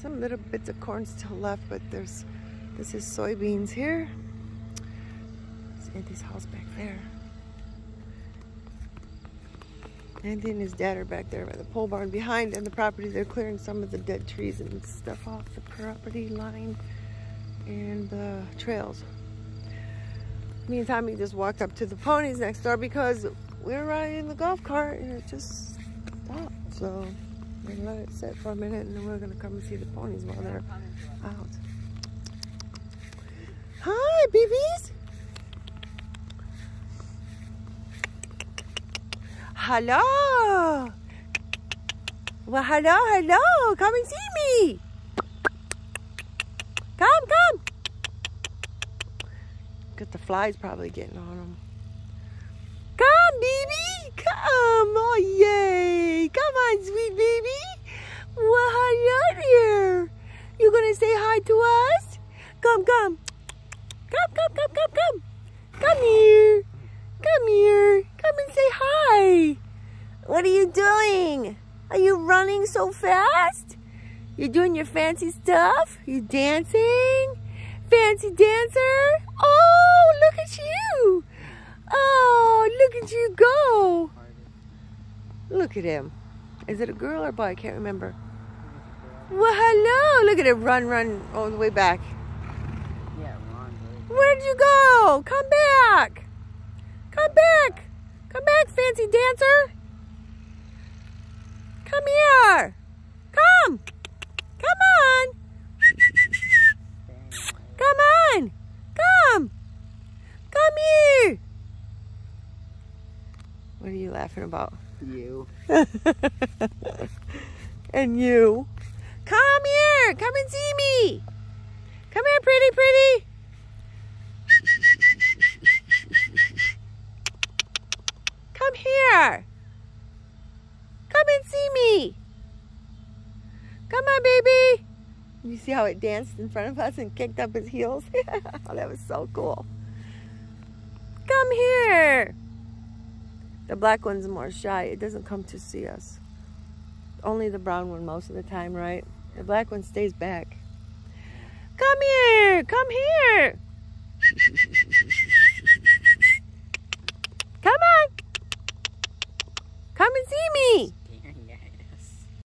some little bits of corn still left, but there's, this is soybeans here. There's Andy's house back there. Andy and his dad are back there by the pole barn behind and the property. They're clearing some of the dead trees and stuff off the property line and the trails. Me and Tommy just walked up to the ponies next door because we were riding the golf cart and it just stopped. So gonna let it sit for a minute and then we're gonna come and see the ponies while they're out. Hi, babies. Hello. Well, hello, hello. Come and see me. Come, come. Got the flies probably getting on them. Come, baby. Come. Oh, yay. Come on, sweet baby. Well, hello there. You gonna say hi to us? Come, come. Come, come, come, come, come. Come here. Come here. Come and say hi. What are you doing? Are you running so fast? You're doing your fancy stuff? You dancing? Fancy dancer? Oh, look at you. Oh, look at you go. Look at him. Is it a girl or boy? I can't remember. Well, hello. Look at it run, run all the way back. Where'd you go? Come back. Come back. Come back, fancy dancer. Come here. Come. Come on. Come on. Come. Come here. What are you laughing about? You. and you. Come here. Come and see me. Come here, pretty, pretty. Come here. Come and see me. Come on, baby. You see how it danced in front of us and kicked up its heels? oh, that was so cool. Come here. The black one's more shy. It doesn't come to see us. Only the brown one most of the time, right? The black one stays back. Come here. Come here. Come on. Come and see me.